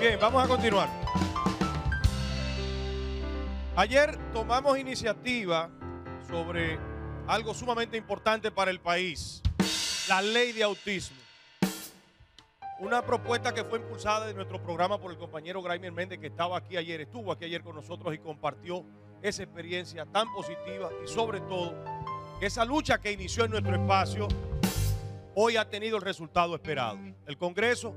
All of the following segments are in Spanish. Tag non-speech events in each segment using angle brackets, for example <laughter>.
Bien, vamos a continuar. Ayer tomamos iniciativa sobre algo sumamente importante para el país, la ley de autismo. Una propuesta que fue impulsada de nuestro programa por el compañero Graimer Méndez, que estaba aquí ayer, estuvo aquí ayer con nosotros y compartió esa experiencia tan positiva y sobre todo esa lucha que inició en nuestro espacio hoy ha tenido el resultado esperado. El Congreso,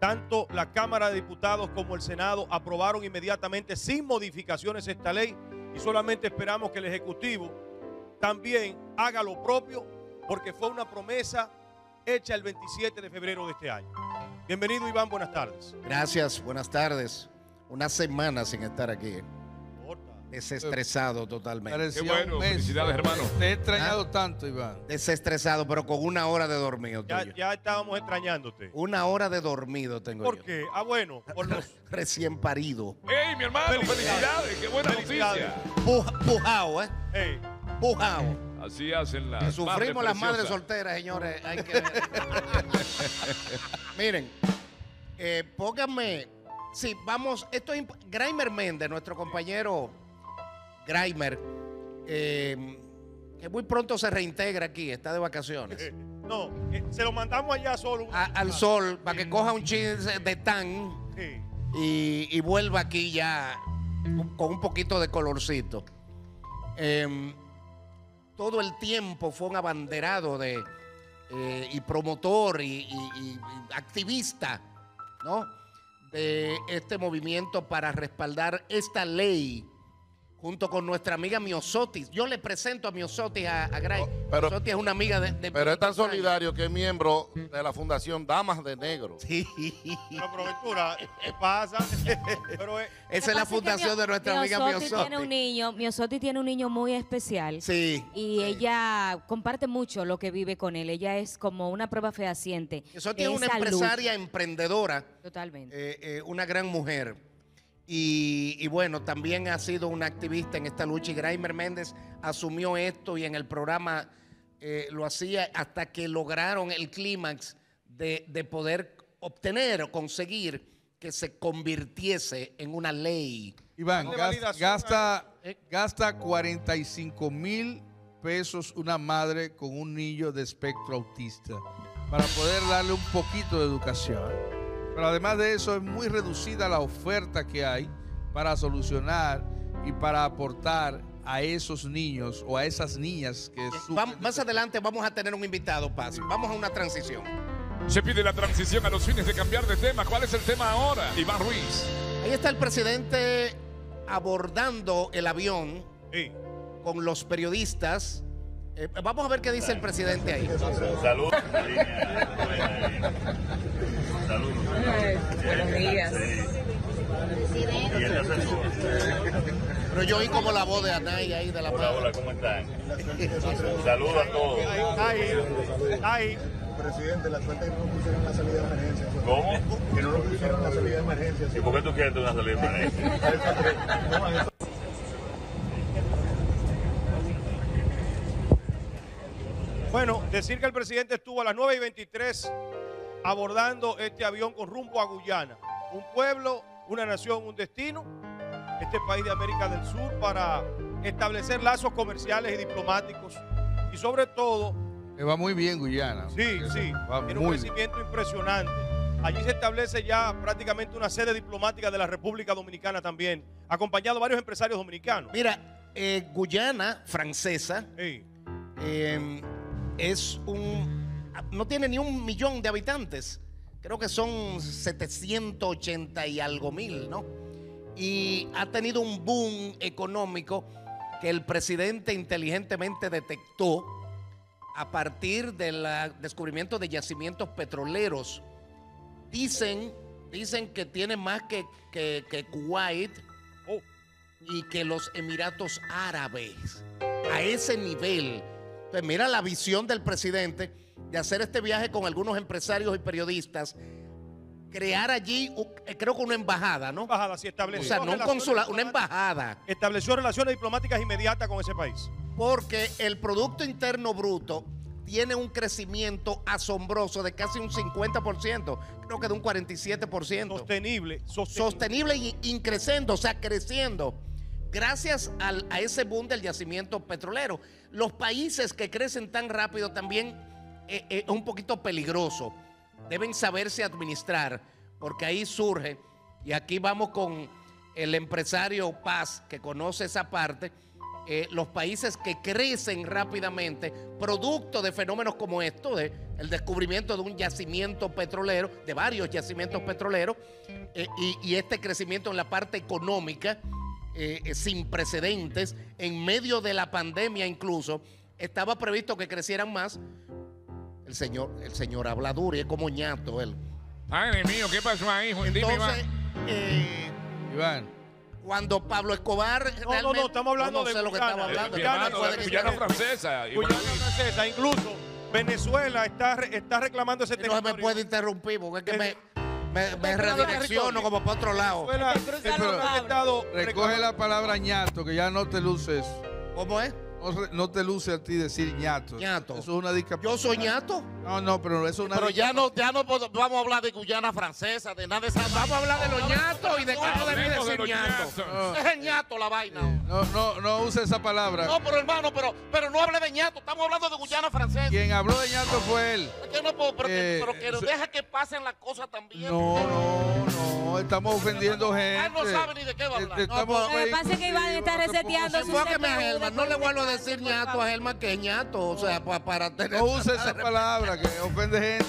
tanto la Cámara de Diputados como el Senado aprobaron inmediatamente sin modificaciones esta ley y solamente esperamos que el Ejecutivo también haga lo propio porque fue una promesa hecha el 27 de febrero de este año. Bienvenido Iván, buenas tardes. Gracias, buenas tardes. Una semana sin estar aquí. Desestresado totalmente. Qué bueno, felicidades hermano. Te he extrañado tanto, Iván. Desestresado, pero con una hora de dormido. Ya, tuyo. ya estábamos extrañándote. Una hora de dormido tengo ¿Por yo. qué? Ah, bueno, por los... <laughs> Recién parido. ¡Ey, mi hermano! Felicidades. ¡Felicidades! ¡Qué buena Felicidades. noticia! Puja- Pujao, ¿eh? Hey, Pujao. Así hacen las Sufrimos las madres preciosas. solteras, señores. Hay que... <laughs> Miren, eh, pónganme. Sí, vamos. Esto es. imp- Graimer Méndez, nuestro compañero Graimer, eh, que muy pronto se reintegra aquí, está de vacaciones. <laughs> no, eh, se lo mandamos allá solo. A- al sol, para que coja un chin de tan y, y vuelva aquí ya con un poquito de colorcito. Em, todo el tiempo fue un abanderado de, eh, y promotor y- y activista, ¿no? De este movimiento para respaldar esta ley junto con nuestra amiga Miosotis. Yo le presento a Miosotis a, a Gray. pero- Miosotis es una amiga de... de- Pero es tan solidario que es miembro de la Fundación Damas de Negro. Sí. Pero, profesora, ¿qué pasa? <laughs> Pero, eh, Esa es la fundación de nuestra amiga Miosotti tiene un Miosotis. niño, Miosotti tiene un niño muy especial. Sí. Y ella comparte mucho lo que vive con él. Ella es como una prueba fehaciente. De tiene una empresaria emprendedora, Totalmente. eh, eh, una gran mujer. Y, y bueno, también ha sido una activista en esta lucha. Y Graimer Méndez asumió esto y en el programa eh, lo hacía hasta que lograron el clímax de, de poder obtener o conseguir que se convirtiese en una ley. Iván, gasta, Eh. gasta 45 mil pesos una madre con un niño de espectro autista para poder darle un poquito de educación. Pero además de eso, es muy reducida la oferta que hay para solucionar y para aportar a esos niños o a esas niñas que Va- sufren. más adelante vamos a tener un invitado, Paz. Vamos a una transición. Se pide la transición a los fines de cambiar de tema. ¿Cuál es el tema ahora? Iván Ruiz. Ahí está el presidente abordando el avión sí. con los periodistas. Eh, vamos a ver qué dice el presidente ahí. Salud. Salud. Buenos días. Y el asesor. Pero yo oí como la voz de Anay ahí de la Hola, hola, ¿cómo están? Saludos a todos. Ahí, ahí. Presidente, la suerte es que no nos pusieron la salida de emergencia. ¿Cómo? Que no nos pusieron la salida de emergencia. ¿Y por qué tú quieres una salida de emergencia? <laughs> Bueno, decir que el presidente estuvo a las 9 y 23 abordando este avión con rumbo a Guyana. Un pueblo, una nación, un destino. Este país de América del Sur para establecer lazos comerciales y diplomáticos. Y sobre todo, va muy bien Guyana. sí, sí, Va tiene un muy bien. crecimiento impresionante. Allí se establece ya prácticamente una sede diplomática de la República Dominicana también, acompañado de varios empresarios dominicanos. Mira, eh, Guyana francesa Sí. eh, es un. No tiene ni un millón de habitantes. Creo que son 780 y algo mil, ¿no? Y ha tenido un boom económico que el presidente inteligentemente detectó a partir del descubrimiento de yacimientos petroleros. Dicen, dicen que tiene más que, que, que Kuwait Oh, y que los Emiratos Árabes. A ese nivel. Entonces, mira la visión del presidente de hacer este viaje con algunos empresarios y periodistas, crear allí, eh, creo que una embajada, ¿no? embajada, sí estableció O sea, no un consulado, una embajada. Estableció relaciones diplomáticas inmediatas con ese país. Porque el Producto Interno Bruto tiene un crecimiento asombroso de casi un 50%, creo que de un 47%. Sostenible, sostenible. Sostenible y increciendo, o sea, creciendo. Gracias a ese boom del yacimiento petrolero. Los países que crecen tan rápido también eh, eh, es un poquito peligroso. Deben saberse administrar, porque ahí surge, y aquí vamos con el empresario Paz, que conoce esa parte, eh, los países que crecen rápidamente, producto de fenómenos como esto, de el descubrimiento de un yacimiento petrolero, de varios yacimientos petroleros, y este crecimiento en la parte económica, eh, sin precedentes, en medio de la pandemia incluso, estaba previsto que crecieran más. El señor, el señor habla duro y es como ñato él. Ay, Dios mío, ¿qué pasó ahí, Juan? Dime, Entonces, Iván. eh, Iván, cuando Pablo Escobar. No, no, no, estamos hablando no de sé lo que estaba hablando. Guyana, de Guyana francesa. Iván. Guyana francesa, incluso Venezuela está, está reclamando ese No se me puede interrumpir porque es que me, me, me redirecciono como para otro lado. Cables. estado recoge la palabra ñato, que ya no te luces. ¿Cómo es? No, no te luce a ti decir ñato. Ñato. Eso es una discapacidad. Yo soy ñato. No, no, pero eso es una Pero ya no, ya no vamos a hablar de Guyana francesa, de nada de esa. Vamos a hablar de los ñatos y de que no de decir los ñato. Es el ñato la vaina. No, no, no use esa palabra. No, pero hermano, pero, pero no hable de ñato, estamos hablando de Guyana francesa. Quien habló de ñato fue él. Que no puedo, pero, que, Eh, pero que deja que pasen las cosas también. No, no, no. Estamos ofendiendo gente. Él no sabe ni de qué va a hablar. Eh, estamos- Lo que pasa es que Iván está no te reseteando su a CPU Helman. No le vuelvo a de- decir ñato a Helman que es ñato. O sea, pa- para tener. No use <laughs> esa palabra que ofende gente.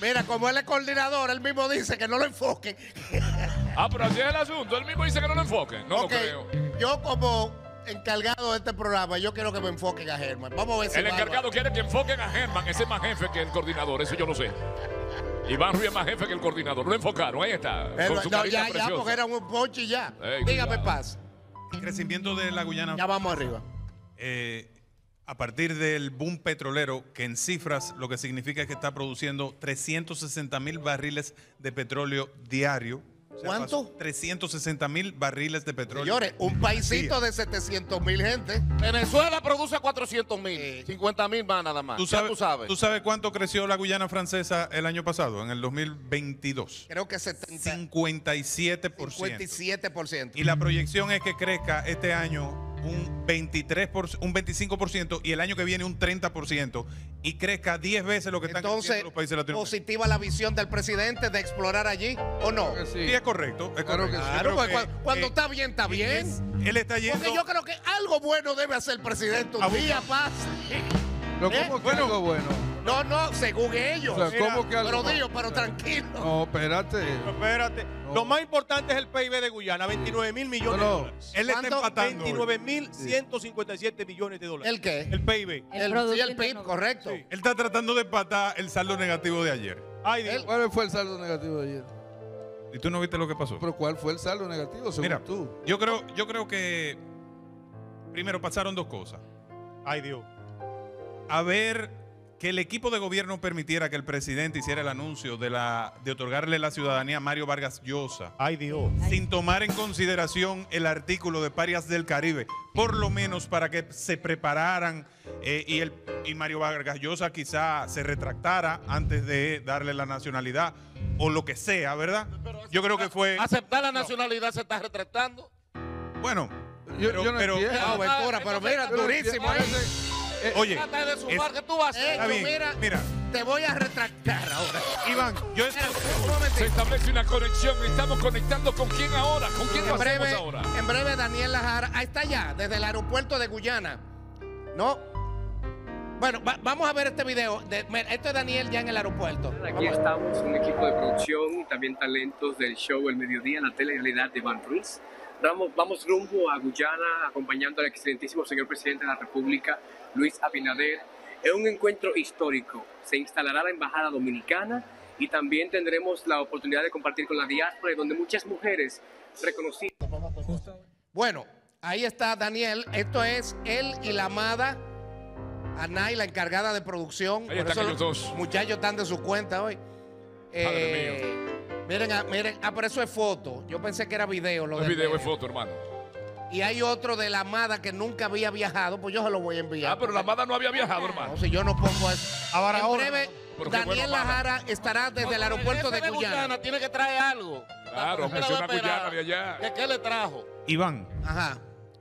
Mira, como él es coordinador, él mismo dice que no lo enfoquen. <laughs> Ah, pero así es el asunto. Él mismo dice que no lo enfoque. No lo creo. Yo como encargado de este programa, yo quiero que me enfoquen a Germán. Vamos a ver si El va- encargado quiere que enfoquen a Germán. Ese es más jefe que el coordinador. Eso yo lo sé. Iván Ruiz es más jefe que el coordinador. Lo enfocaron. Ahí está. Él- Con su no, carita ya, ya, preciosa. porque era un ponche y ya. Ey, Dígame, cuidado. Paz. El crecimiento de la Guyana Ya vamos arriba. eh, a partir del boom petrolero, que en cifras lo que significa es que está produciendo 360 mil barriles de petróleo diario. ¿Cuánto? pasó 360 mil barriles de petróleo. Señores, un paisito de 700 mil gente. Venezuela produce 400 mil, 50 mil más nada más. ¿Tú Ya sabes, tú sabes. ¿Tú sabes cuánto creció la Guyana francesa el año pasado, en el 2022? Creo que 70, 57%. 57%. Y la proyección es que crezca este año un 23 un 25% y el año que viene un 30% y crezca 10 veces lo que están Entonces, creciendo los países latinoamericanos. positiva la visión del presidente de explorar allí, ¿o no? Que Sí, sí. es correcto. es Claro que correcto. sí. Yo Claro, porque que, cu- cuando eh, está bien, está bien. es- él está yendo. Porque yo creo que algo bueno debe hacer el presidente un día, Paz. Pero ¿Eh? ¿cómo que Bueno. algo bueno? No, no, según ellos. O sea, ¿cómo que algo Pero digo, pero tranquilo. No, espérate. Espérate. Lo más importante es el PIB de Guyana, 29 mil millones No, no. de dólares. Él está ¿Cuánto? empatando. 29 mil 157 millones de dólares. ¿El qué? El PIB. El El, Producto sí, el PIB, Interno- correcto. Sí. Él está tratando de empatar el saldo negativo de ayer. Ay, Dios. ¿Cuál fue el saldo negativo de ayer? ¿Y tú no viste lo que pasó? Pero ¿cuál fue el saldo negativo según Mira, tú? yo creo, yo creo que primero pasaron dos cosas. Ay, Dios. A ver que el equipo de gobierno permitiera que el presidente hiciera el anuncio de, la, de otorgarle la ciudadanía a Mario Vargas Llosa. Ay, Dios. sin tomar en consideración el artículo de Parias del Caribe, por lo menos para que se prepararan eh, y, el, y Mario Vargas Llosa quizá se retractara antes de darle la nacionalidad o lo que sea, ¿verdad? Yo creo que fue, Aceptar la nacionalidad se está retractando. bueno, Yo, pero- yo no pero- entiendo. Ah, Ventura, pero mira, durísimo ahí. Eh, oye, Trata de sumar, es- ¿qué tú vas a hacer? mira, mira, te voy a retractar ahora. Iván, yo estoy... Se establece una conexión. Estamos conectando con quién ahora. ¿Con quién lo En hacemos breve, ahora? en breve, Daniel Lajara. Ahí está ya, desde el aeropuerto de Guyana. ¿No? Bueno, va- vamos a ver este video. De- mira, esto es Daniel ya en el aeropuerto. Aquí estamos, un equipo de producción y también talentos del show El Mediodía, la telerealidad de Van Ruiz. Vamos, vamos rumbo a Guyana acompañando al excelentísimo señor presidente de la República, Luis Abinader. Es un encuentro histórico. Se instalará la Embajada Dominicana y también tendremos la oportunidad de compartir con la diáspora, donde muchas mujeres reconocidas. Bueno, ahí está Daniel. Esto es él y la amada Anay, la encargada de producción. Ahí Por están eso los dos. muchachos están de su cuenta hoy. Eh, miren, ah, miren, ah, pero eso es foto. Yo pensé que era video. Lo No es video, es foto, hermano. Y hay otro de la Amada que nunca había viajado, pues yo se lo voy a enviar. Ah, pero la Amada no había viajado, hermano. No, si yo no pongo eso. Ahora, en ahora. breve, Daniel. Lajara estará desde el aeropuerto de Guyana. tiene que traer algo. Claro, sea una Guyana de allá. ¿Qué, qué le trajo? Iván, Ajá.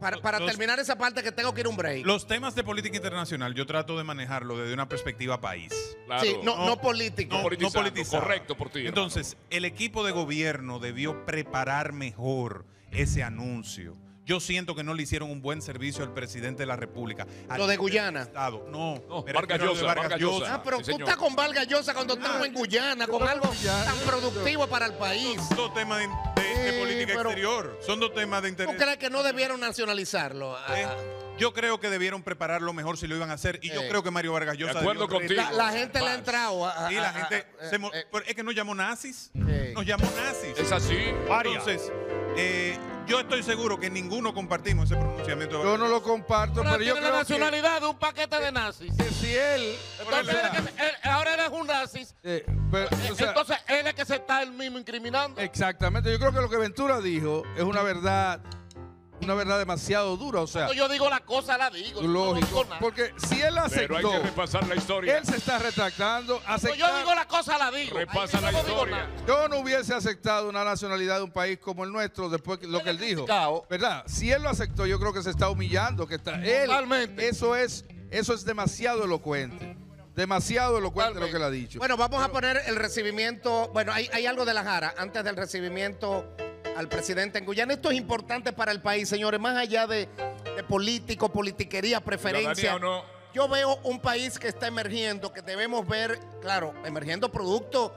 Para, para Los- terminar esa parte que tengo que ir a un break. los temas de política internacional yo trato de manejarlo desde una perspectiva país. Claro. Sí, no, no, No, político. no politizado. correcto por ti, hermano. Entonces, el equipo de gobierno debió preparar mejor ese anuncio. Yo siento que no le hicieron un buen servicio al presidente de la República. Al Lo de Guyana. Estado. No, No, Vargas Llosa, Vargas Llosa. Ah, pero Sí, tú señor. estás con Vargas Llosa cuando estamos en Guyana, con algo tan productivo para el país. Son dos temas de, de- de Sí, política pero- exterior. Son dos temas de ¿Tú interés. crees que no debieron nacionalizarlo? Ah, Eh, Yo creo que debieron prepararlo mejor si lo iban a hacer. Y yo Eh. creo que Mario Vargas Llosa. De acuerdo contigo. la, la gente le ha Paz. entrado a, a- Sí, la a- gente. a- se mo- eh, pero es que nos llamó nazis. eh, Nos llamó nazis. Es así. Entonces, eh, yo estoy seguro que ninguno compartimos ese pronunciamiento. Yo no lo comparto, Ahora pero yo la creo que, nacionalidad de un paquete de nazis. que si él... Entonces, él ahora eres un nazi. eh, pero, o sea, Entonces, él es que se está él mismo incriminando. exactamente, yo creo que lo que Ventura dijo es una verdad, una verdad demasiado dura, o sea, yo digo la cosa, la digo. no, lógico, porque si él Pero hay aceptó, que repasar la historia. él se está retractando, Cuando yo aceptar- digo la cosa, la digo. Repasa la historia. Yo no hubiese aceptado una nacionalidad de un país como el nuestro después de lo que él dijo. ¿Verdad? Si él lo aceptó, yo creo que se está humillando, que está él. Totalmente. Eso es eso es demasiado elocuente. Demasiado elocuente lo que él ha dicho. Bueno, vamos a poner el recibimiento. Bueno, hay, hay algo de la Jara antes del recibimiento al presidente en Guyana. Esto es importante para el país, señores, más allá de, de político, politiquería, preferencia. No. Yo veo un país que está emergiendo, que debemos ver, claro, emergiendo producto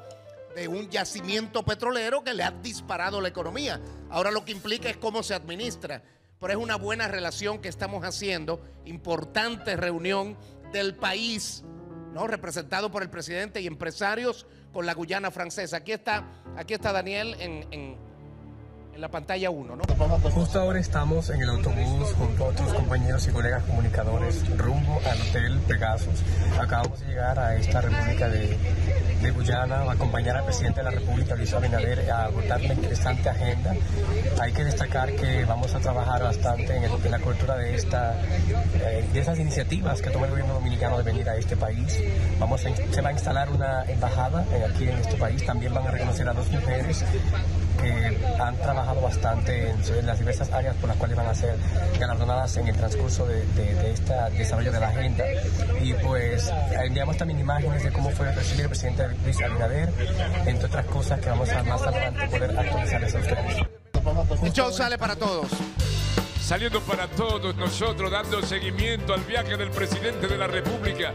de un yacimiento petrolero que le ha disparado la economía. Ahora lo que implica es cómo se administra. Pero es una buena relación que estamos haciendo, importante reunión del país, ¿no? representado por el presidente y empresarios con la Guyana francesa. Aquí está, aquí está Daniel en, en- en la pantalla 1, ¿no? Justo ahora estamos en el autobús junto a otros compañeros y colegas comunicadores rumbo al Hotel Pegasus. Acabamos de llegar a esta República de, de Guyana a acompañar al presidente de la República, Luis Abinader, a agotar la interesante agenda. Hay que destacar que vamos a trabajar bastante en, el- en la cobertura de, esta, eh, de esas iniciativas que toma el gobierno dominicano de venir a este país. Vamos a, se va a instalar una embajada aquí en este país. También van a reconocer a dos mujeres que han trabajado bastante en, en las diversas áreas por las cuales van a ser galardonadas en el transcurso de, de, de este desarrollo de la agenda. Y pues enviamos también imágenes de cómo fue recibir el presidente Luis Abinader, entre otras cosas que vamos a más adelante poder actualizarles a ustedes. El show sale para todos. Saliendo para todos nosotros, dando seguimiento al viaje del presidente de la República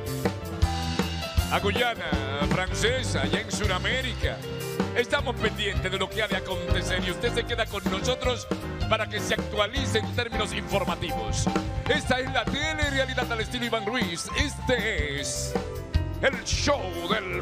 a Guyana Francesa, allá en Sudamérica. Estamos pendientes de lo que ha de acontecer y usted se queda con nosotros para que se actualice en términos informativos. Esta es la tele realidad al estilo Iván Ruiz. Este es el show del